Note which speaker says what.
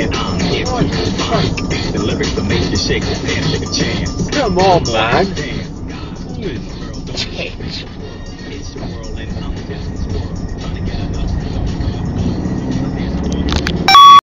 Speaker 1: And I'm here to define the lyrics that make you shake your pants, like a chance.
Speaker 2: Come on, man.
Speaker 1: Change. It's the world and